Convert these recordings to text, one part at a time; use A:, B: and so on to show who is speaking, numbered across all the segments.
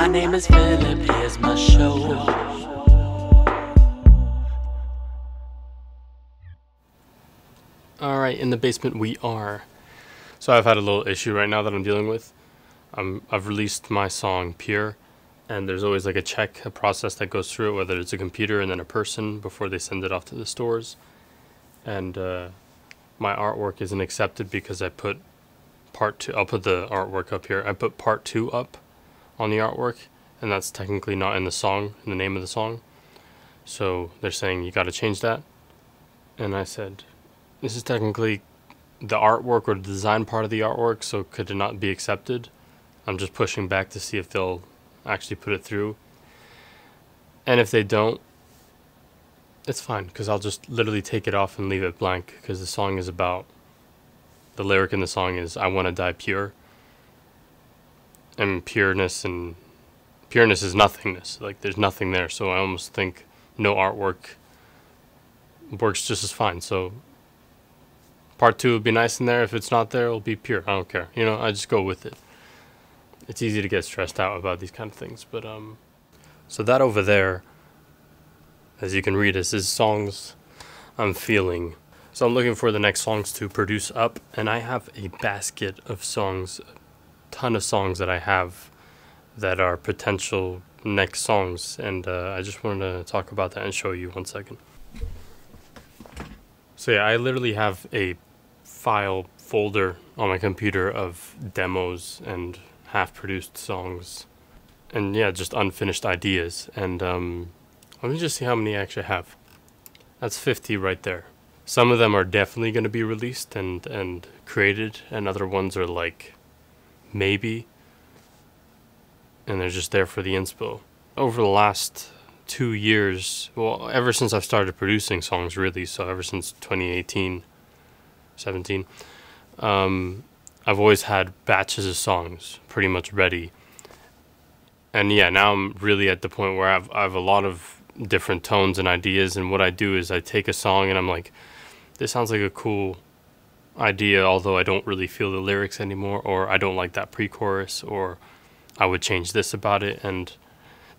A: My name is Philip, here's my show.
B: Alright, in the basement we are. So I've had a little issue right now that I'm dealing with. I've released my song Pure, and there's always like a check, a process that goes through it, whether it's a computer and then a person before they send it off to the stores. And uh, my artwork isn't accepted because I put part two, I'll put the artwork up here. I put part two up on the artwork, and that's technically not in the song, in the name of the song. So they're saying you gotta change that. And I said, this is technically the artwork or the design part of the artwork, so could it not be accepted? I'm just pushing back to see if they'll actually put it through. And if they don't, it's fine because I'll just literally take it off and leave it blank because the song is about the lyric in the song is I want to die pure. And pureness and pureness is nothingness. Like there's nothing there, so I almost think no artwork works just as fine. So part two would be nice in there. If it's not there, it'll be pure. I don't care. You know, I just go with it. It's easy to get stressed out about these kind of things, but um, so that over there, as you can read, is his songs I'm feeling. So I'm looking for the next songs to produce up, and I have a basket of songs, ton of songs that I have that are potential next songs, and uh, I just wanted to talk about that and show you one second. So yeah, I literally have a file folder on my computer of demos and half produced songs and yeah just unfinished ideas. And um, let me just see how many I actually have. That's 50 right there. Some of them are definitely going to be released and and created and other ones are like maybe and they're just there for the inspo over the last two years well ever since I've started producing songs really so ever since 2018 17. Um, I've always had batches of songs pretty much ready. And yeah, now I'm really at the point where I've, I have a lot of different tones and ideas. And what I do is I take a song and I'm like, this sounds like a cool idea, although I don't really feel the lyrics anymore, or I don't like that pre chorus, or I would change this about it. And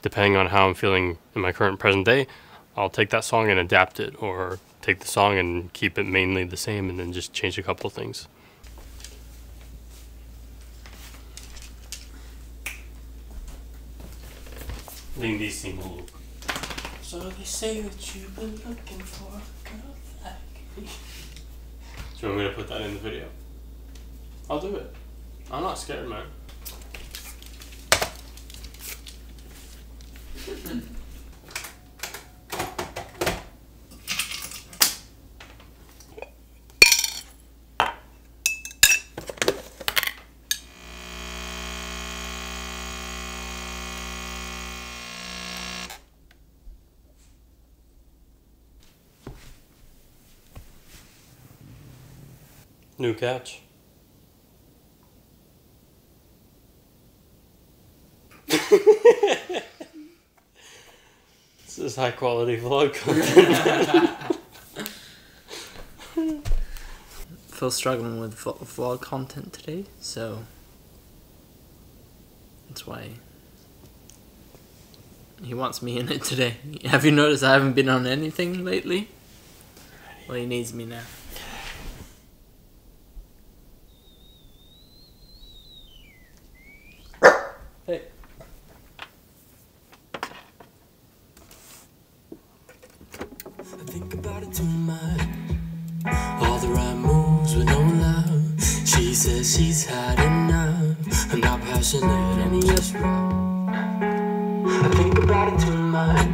B: depending on how I'm feeling in my current present day, I'll take that song and adapt it, or take the song and keep it mainly the same and then just change a couple of things. Lean these seem a little. So they say that you've been looking for a girl like me. Do you want me to put that in the video? I'll do it. I'm not scared, man. New catch. this is high quality vlog content.
C: Phil's struggling with vlog content today, so that's why he wants me in it today. Have you noticed I haven't been on anything lately? Well, he needs me now.
A: Says she's had enough. I'm not passionate and yes, I think about it too much.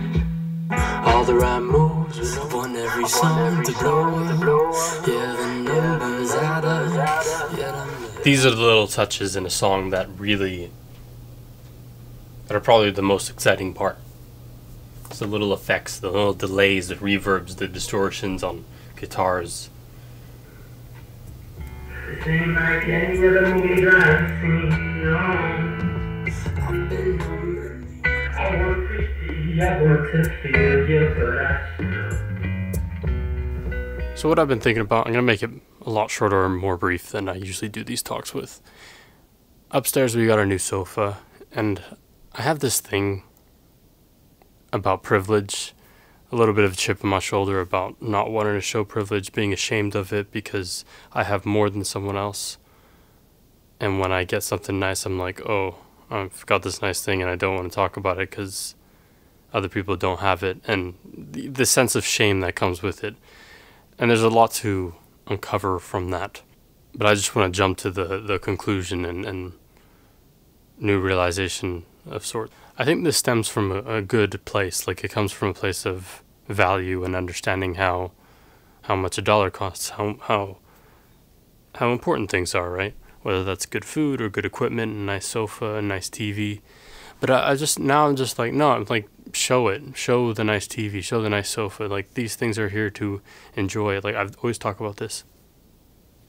A: All the right moves, but I want every song to blow up. Yeah, the numbers add up.
B: These are the little touches in a song that really that are probably the most exciting part. It's the little effects, the little delays, the reverbs, the distortions on guitars seem like any other movies I've seen. No. I've been I want to see, I want to feel you, but I So what I've been thinking about, I'm gonna make it a lot shorter and more brief than I usually do these talks with. Upstairs we got our new sofa, and I have this thing about privilege, a little bit of a chip on my shoulder about not wanting to show privilege, being ashamed of it because I have more than someone else. And when I get something nice, I'm like, oh, I've got this nice thing and I don't want to talk about it because other people don't have it. And the, the sense of shame that comes with it. And there's a lot to uncover from that. But I just want to jump to the, the conclusion and, and new realization of sort. I think this stems from a, a good place. Like it comes from a place of value and understanding how how much a dollar costs, how how how important things are, right? Whether that's good food or good equipment, a nice sofa, a nice TV. But I, I just now I'm just like no, I'm like show it, show the nice TV, show the nice sofa. Like these things are here to enjoy. Like I've always talked about this.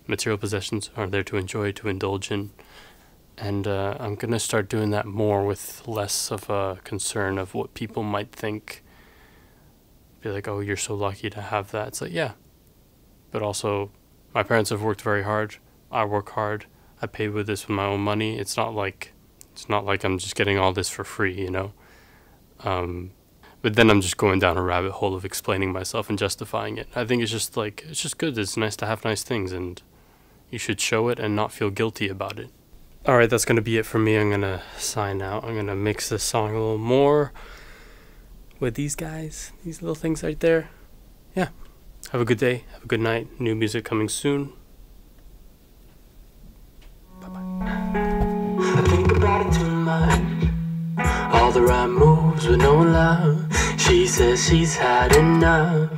B: Material possessions are there to enjoy, to indulge in and uh, I'm gonna start doing that more with less of a concern of what people might think. Be like, oh, you're so lucky to have that. It's like, yeah, but also, my parents have worked very hard. I work hard. I pay with this with my own money. It's not like, it's not like I'm just getting all this for free, you know. Um, but then I'm just going down a rabbit hole of explaining myself and justifying it. I think it's just like it's just good. It's nice to have nice things, and you should show it and not feel guilty about it. Alright, that's going to be it for me. I'm going to sign out. I'm going to mix this song a little more with these guys, these little things right there. Yeah. Have a good day. Have a good night. New music coming soon. Bye bye.
A: All the right moves with no love. She says she's had enough.